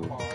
car park.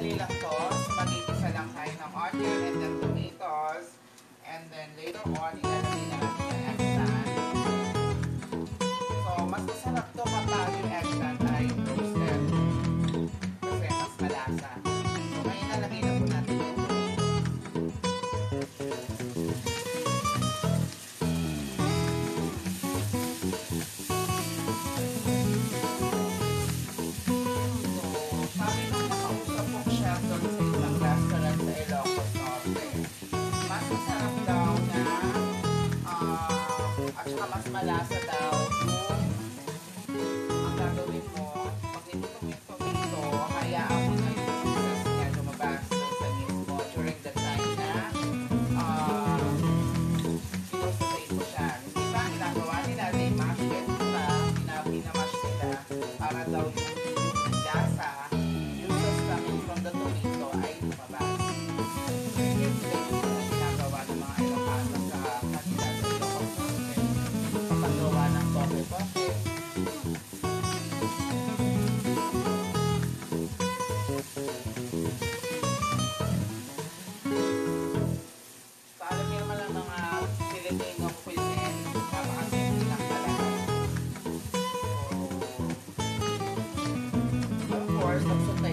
Đi 好啊 So, of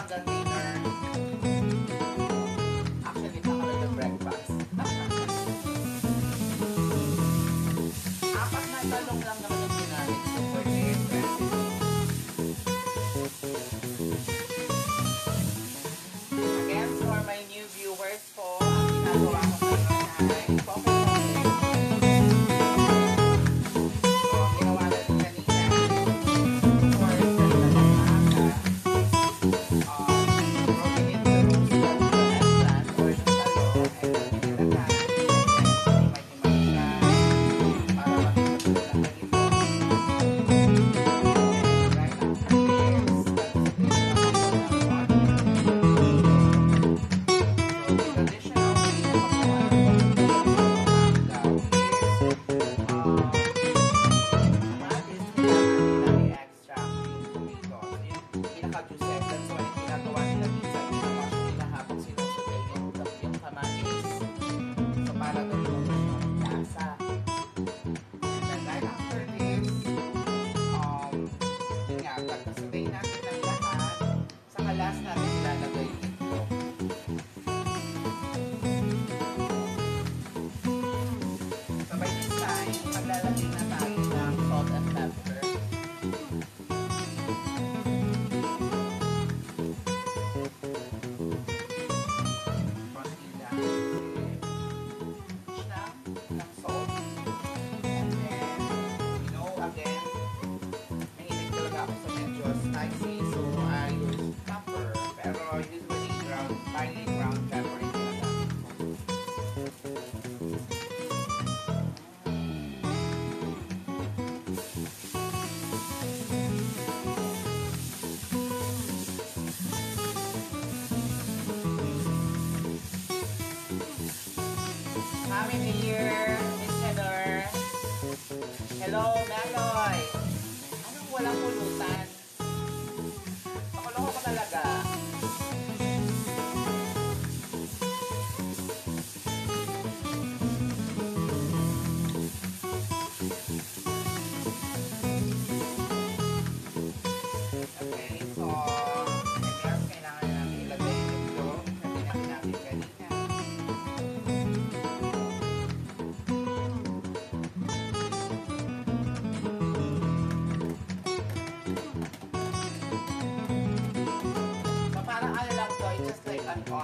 hanggang talaga ako sa spicy,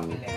like